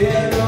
quero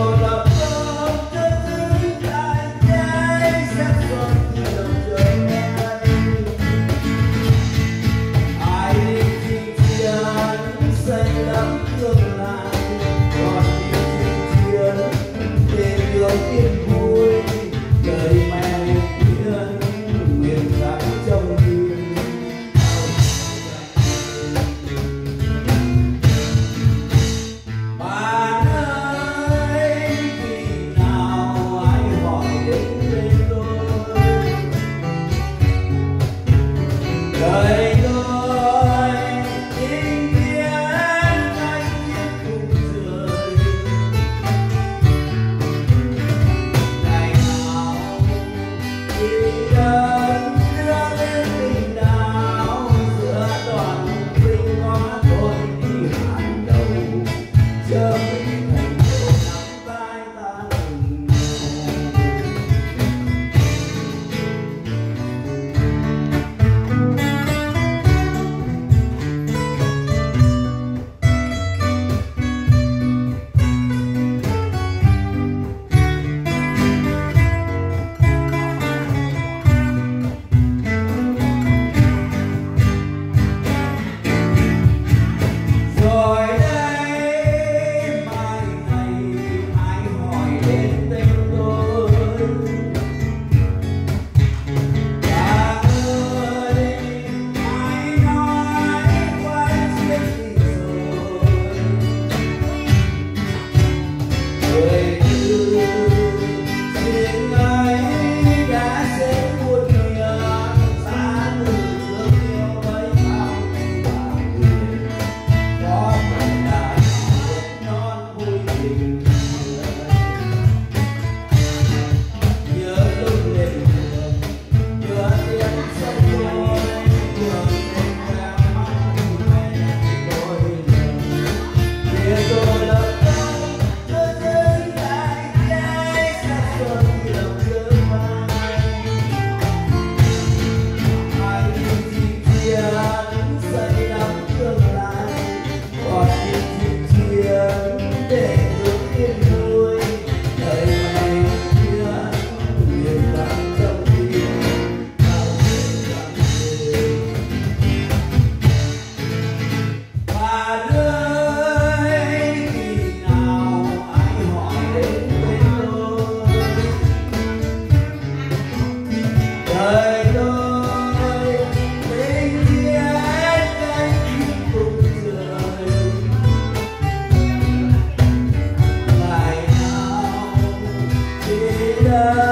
love.